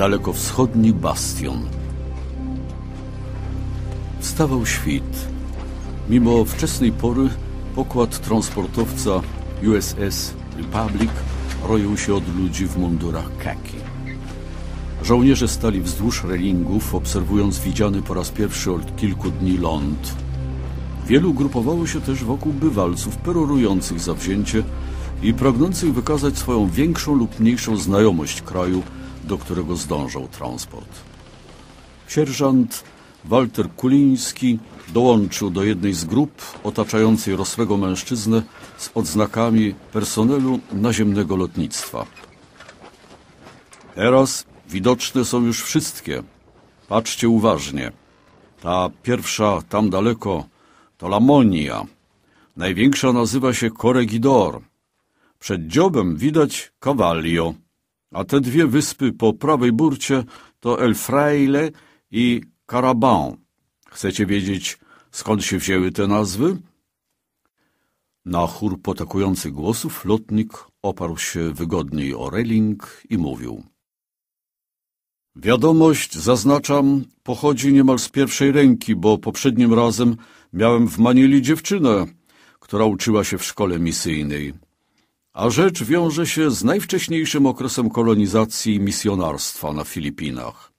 dalekowschodni bastion. Wstawał świt. Mimo wczesnej pory pokład transportowca USS Republic roił się od ludzi w mundurach kaki. Żołnierze stali wzdłuż relingów, obserwując widziany po raz pierwszy od kilku dni ląd. Wielu grupowało się też wokół bywalców perorujących za wzięcie i pragnących wykazać swoją większą lub mniejszą znajomość kraju, do którego zdążał transport. Sierżant Walter Kuliński dołączył do jednej z grup otaczającej rosłego mężczyznę z odznakami personelu naziemnego lotnictwa. Teraz widoczne są już wszystkie. Patrzcie uważnie. Ta pierwsza tam daleko to Lamonia. Największa nazywa się Corregidor. Przed dziobem widać Cavallio, a te dwie wyspy po prawej burcie to El Fraile i Caraban. Chcecie wiedzieć, skąd się wzięły te nazwy? Na chór potakujących głosów lotnik oparł się wygodniej o reling i mówił. Wiadomość, zaznaczam, pochodzi niemal z pierwszej ręki, bo poprzednim razem miałem w Manili dziewczynę, która uczyła się w szkole misyjnej. A rzecz wiąże się z najwcześniejszym okresem kolonizacji i misjonarstwa na Filipinach.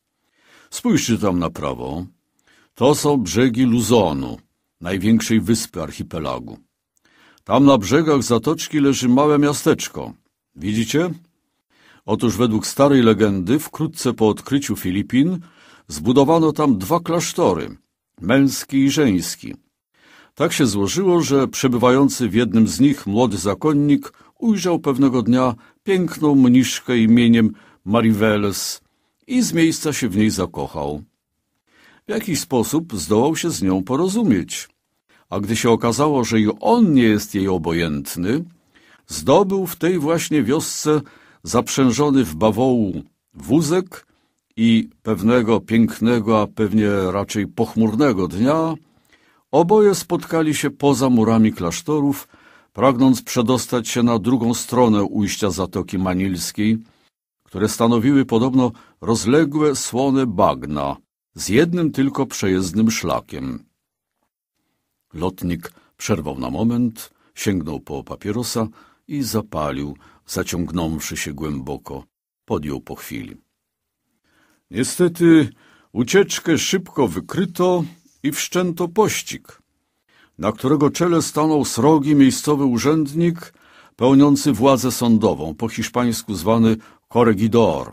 Spójrzcie tam na prawo. To są brzegi Luzonu, największej wyspy archipelagu. Tam na brzegach zatoczki leży małe miasteczko. Widzicie? Otóż według starej legendy, wkrótce po odkryciu Filipin, zbudowano tam dwa klasztory, męski i żeński. Tak się złożyło, że przebywający w jednym z nich młody zakonnik ujrzał pewnego dnia piękną mniszkę imieniem Mariveles i z miejsca się w niej zakochał. W jakiś sposób zdołał się z nią porozumieć, a gdy się okazało, że i on nie jest jej obojętny, zdobył w tej właśnie wiosce zaprzężony w bawołu wózek i pewnego pięknego, a pewnie raczej pochmurnego dnia oboje spotkali się poza murami klasztorów, pragnąc przedostać się na drugą stronę ujścia Zatoki Manilskiej, które stanowiły podobno rozległe, słone bagna z jednym tylko przejezdnym szlakiem. Lotnik przerwał na moment, sięgnął po papierosa i zapalił, zaciągnąwszy się głęboko, podjął po chwili. Niestety ucieczkę szybko wykryto i wszczęto pościg, na którego czele stanął srogi miejscowy urzędnik pełniący władzę sądową, po hiszpańsku zwany corregidor.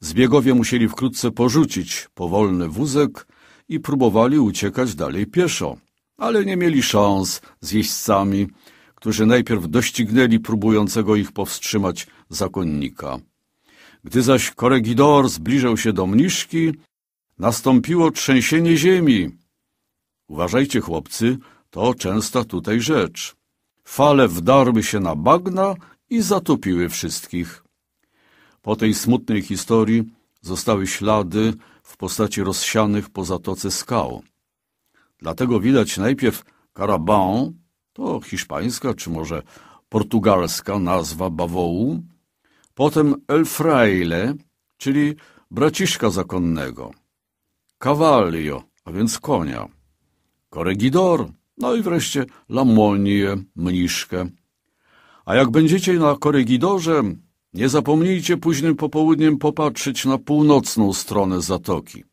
Zbiegowie musieli wkrótce porzucić powolny wózek i próbowali uciekać dalej pieszo, ale nie mieli szans z jeźdźcami, którzy najpierw doścignęli próbującego ich powstrzymać zakonnika. Gdy zaś koregidor zbliżał się do mniszki, nastąpiło trzęsienie ziemi. Uważajcie, chłopcy, to częsta tutaj rzecz. Fale wdarły się na bagna i zatopiły wszystkich. Po tej smutnej historii zostały ślady w postaci rozsianych po zatoce skał. Dlatego widać najpierw Carabão, to hiszpańska czy może portugalska nazwa bawołu, potem El Fraile, czyli braciszka zakonnego, Cavallio, a więc konia, Corregidor, no i wreszcie Lamonię, mniszkę. A jak będziecie na Corregidorze, nie zapomnijcie późnym popołudniem popatrzeć na północną stronę zatoki.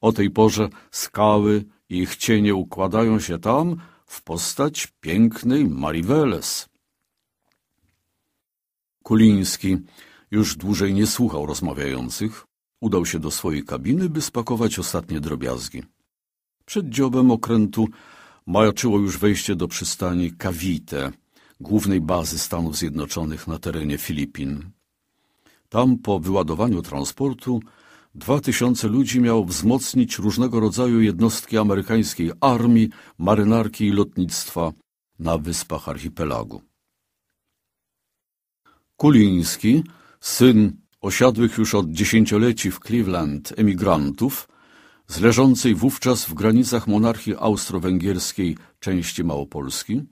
O tej porze skały i ich cienie układają się tam w postać pięknej Mariveles. Kuliński już dłużej nie słuchał rozmawiających, udał się do swojej kabiny, by spakować ostatnie drobiazgi. Przed dziobem okrętu majaczyło już wejście do przystani Cavite, głównej bazy Stanów Zjednoczonych na terenie Filipin. Tam po wyładowaniu transportu dwa tysiące ludzi miało wzmocnić różnego rodzaju jednostki amerykańskiej armii, marynarki i lotnictwa na wyspach archipelagu. Kuliński, syn osiadłych już od dziesięcioleci w Cleveland emigrantów, z leżącej wówczas w granicach monarchii austro-węgierskiej części Małopolski,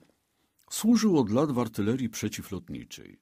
służył od lat w artylerii przeciwlotniczej.